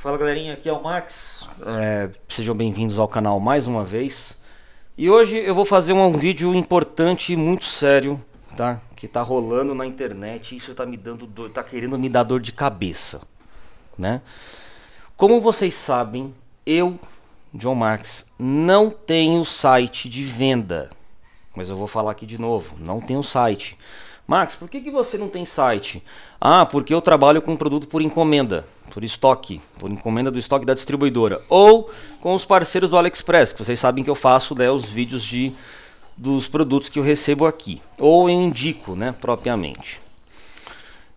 Fala galerinha, aqui é o Max. É, sejam bem-vindos ao canal mais uma vez. E hoje eu vou fazer um vídeo importante e muito sério, tá? Que tá rolando na internet. Isso tá me dando dor, tá querendo me dar dor de cabeça, né? Como vocês sabem, eu, John Max, não tenho site de venda. Mas eu vou falar aqui de novo, não tenho site. Max, por que, que você não tem site? Ah, porque eu trabalho com produto por encomenda, por estoque, por encomenda do estoque da distribuidora. Ou com os parceiros do AliExpress, que vocês sabem que eu faço né, os vídeos de, dos produtos que eu recebo aqui. Ou indico, né, propriamente.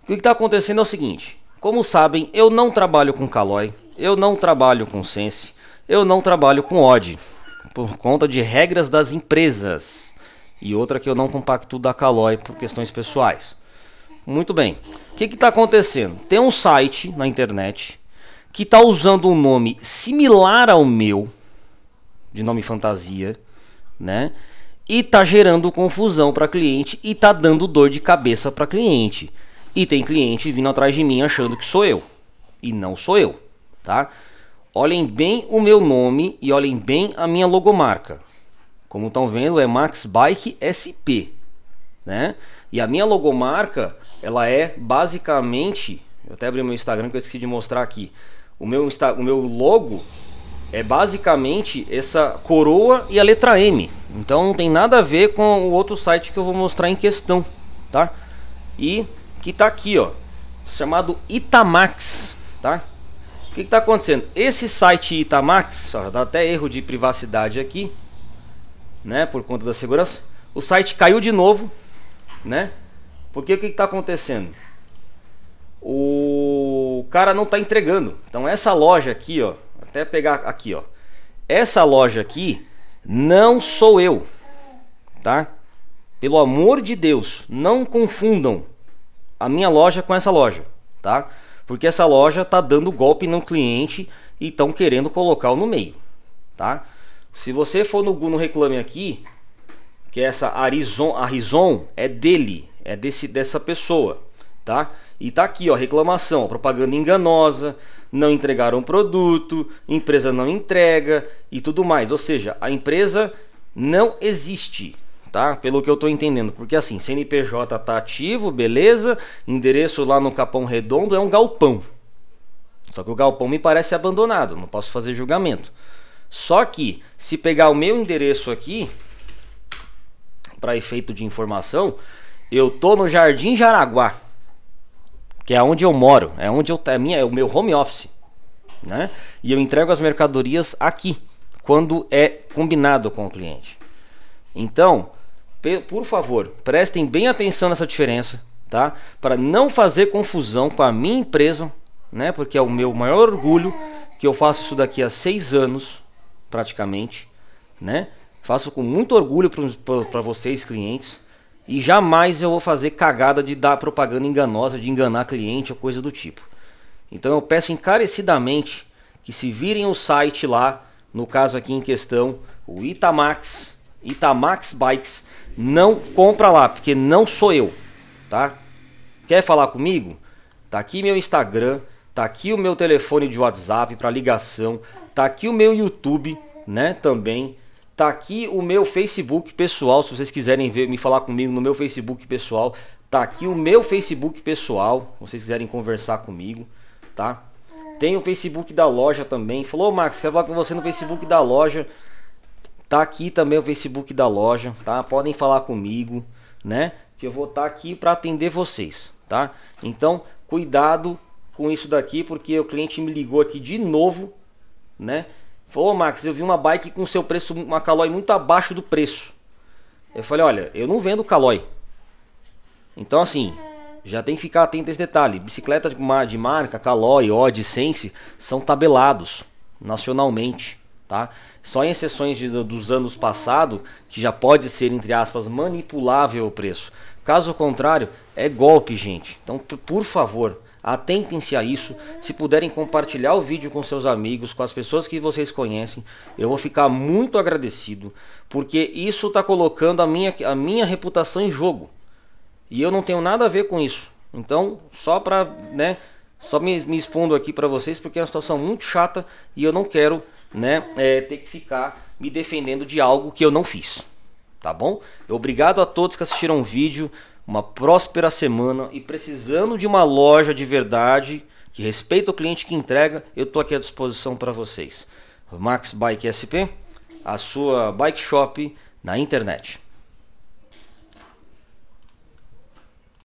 O que está acontecendo é o seguinte. Como sabem, eu não trabalho com Caloi, eu não trabalho com Sense, eu não trabalho com Odd, por conta de regras das empresas e outra que eu não compacto da Caloi por questões pessoais. Muito bem. O que está acontecendo? Tem um site na internet que está usando um nome similar ao meu, de nome fantasia, né? E está gerando confusão para cliente e está dando dor de cabeça para cliente. E tem cliente vindo atrás de mim achando que sou eu. E não sou eu, tá? Olhem bem o meu nome e olhem bem a minha logomarca. Como estão vendo, é Max Bike SP, né? E a minha logomarca, ela é basicamente, eu até abri meu Instagram que eu esqueci de mostrar aqui. O meu o meu logo é basicamente essa coroa e a letra M. Então não tem nada a ver com o outro site que eu vou mostrar em questão, tá? E que tá aqui, ó, chamado Itamax, tá? O que está acontecendo? Esse site Itamax, ó, dá até erro de privacidade aqui né, por conta da segurança. O site caiu de novo, né? Porque o que está acontecendo? O cara não está entregando. Então essa loja aqui, ó, até pegar aqui, ó. Essa loja aqui não sou eu, tá? Pelo amor de Deus, não confundam a minha loja com essa loja, tá? Porque essa loja tá dando golpe no cliente e estão querendo colocá-lo no meio, tá? Se você for no, no Reclame Aqui, que é essa Arizon, Arizon é dele, é desse, dessa pessoa, tá? E tá aqui, ó, reclamação, propaganda enganosa, não entregaram produto, empresa não entrega e tudo mais. Ou seja, a empresa não existe, tá? Pelo que eu tô entendendo, porque assim, CNPJ tá ativo, beleza? Endereço lá no Capão Redondo é um galpão. Só que o galpão me parece abandonado, não posso fazer julgamento. Só que se pegar o meu endereço aqui, para efeito de informação, eu tô no Jardim Jaraguá, que é onde eu moro, é onde eu é minha, é o meu home office, né? E eu entrego as mercadorias aqui, quando é combinado com o cliente. Então, por favor, prestem bem atenção nessa diferença, tá? Para não fazer confusão com a minha empresa, né? Porque é o meu maior orgulho que eu faço isso daqui a seis anos praticamente, né? Faço com muito orgulho para vocês, clientes. E jamais eu vou fazer cagada de dar propaganda enganosa, de enganar cliente ou coisa do tipo. Então eu peço encarecidamente que se virem o site lá, no caso aqui em questão, o Itamax, Itamax Bikes, não compra lá, porque não sou eu, tá? Quer falar comigo? Tá aqui meu Instagram, tá aqui o meu telefone de WhatsApp para ligação. Tá aqui o meu YouTube, né, também. Tá aqui o meu Facebook pessoal, se vocês quiserem ver, me falar comigo no meu Facebook pessoal. Tá aqui o meu Facebook pessoal, se vocês quiserem conversar comigo, tá? Tem o Facebook da loja também. Falou, Max, quero falar com você no Facebook da loja. Tá aqui também o Facebook da loja, tá? Podem falar comigo, né? Que eu vou estar tá aqui para atender vocês, tá? Então, cuidado com isso daqui, porque o cliente me ligou aqui de novo né? Falou, Max, eu vi uma bike com seu preço, uma Caloi muito abaixo do preço. Eu falei, olha, eu não vendo Caloi. Então assim, já tem que ficar atento a esse detalhe. Bicicleta de marca, Caloi, Odd, Sense, são tabelados nacionalmente, tá? Só em exceções de, dos anos passados, que já pode ser, entre aspas, manipulável o preço. Caso contrário, é golpe, gente. Então, por favor, Atentem-se a isso. Se puderem compartilhar o vídeo com seus amigos, com as pessoas que vocês conhecem, eu vou ficar muito agradecido, porque isso está colocando a minha, a minha reputação em jogo. E eu não tenho nada a ver com isso. Então, só para né, Só me, me expondo aqui para vocês porque é uma situação muito chata e eu não quero né, é, ter que ficar me defendendo de algo que eu não fiz. Tá bom? Obrigado a todos que assistiram o vídeo. Uma próspera semana e precisando de uma loja de verdade que respeita o cliente que entrega, eu estou aqui à disposição para vocês. Max Bike SP, a sua bike shop na internet.